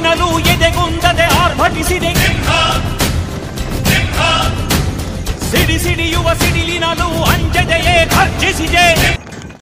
ಸಾಗಿನಲು ಎದೆಗುಂದದೆ ಆರ್ಭಟಿಸಿದೆ ಸಿಡಿ ಸಿಡಿಯುವ ಸಿಡಿ